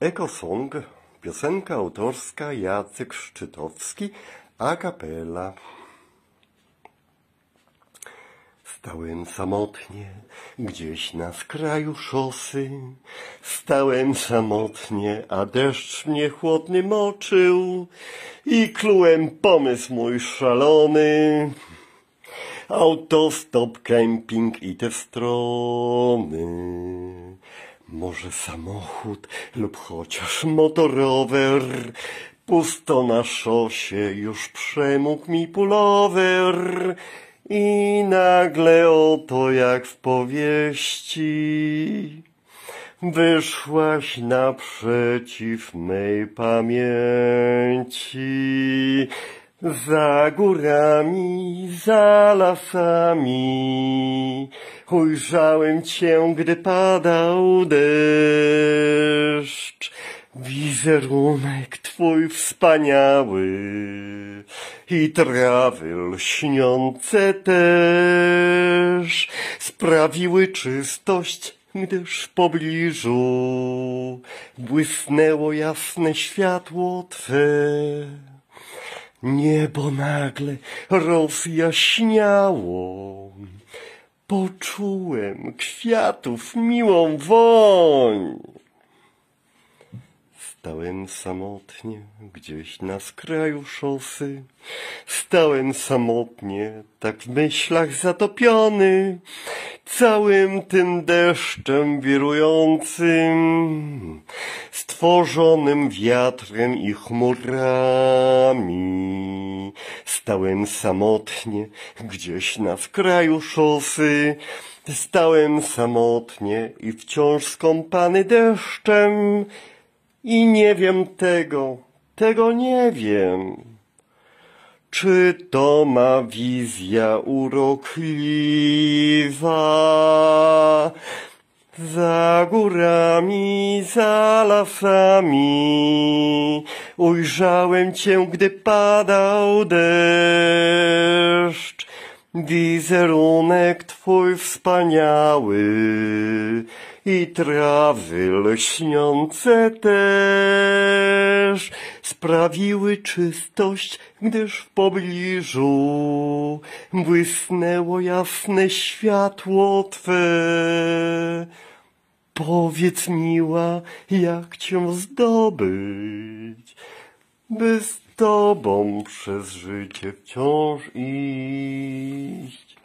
Ekosong, piosenka autorska Jacek Szczytowski, a capella. Stałem samotnie gdzieś na skraju szosy, stałem samotnie, a deszcz mnie chłodny moczył i klułem pomysł mój szalony. Autostop, kemping i te strony. Może samochód lub chociaż motorower. Pusto na szosie już przemógł mi pulower. I nagle oto jak w powieści wyszłaś naprzeciw mej pamięci. Za górami, za lasami ujrzałem cię, gdy padał deszcz. Wizerunek twój wspaniały i trawy lśniące też sprawiły czystość, gdyż w pobliżu błysnęło jasne światło Twe. Niebo nagle rozjaśniało. Poczułem kwiatów miłą woń. Stałem samotnie gdzieś na skraju szosy. Stałem samotnie, tak w myślach zatopiony, całym tym deszczem wirującym, stworzonym wiatrem i chmurami. Stałem samotnie gdzieś na skraju szosy. Stałem samotnie i wciąż skąpany deszczem. I nie wiem tego, tego nie wiem. Czy to ma wizja urokliwa? Za górami, za lasami ujrzałem cię, gdy padał deszcz. Wizerunek twój wspaniały i trawy lśniące też sprawiły czystość, gdyż w pobliżu błysnęło jasne światło Twe. Powiedz miła, jak Cię zdobyć, by z Tobą przez życie wciąż iść.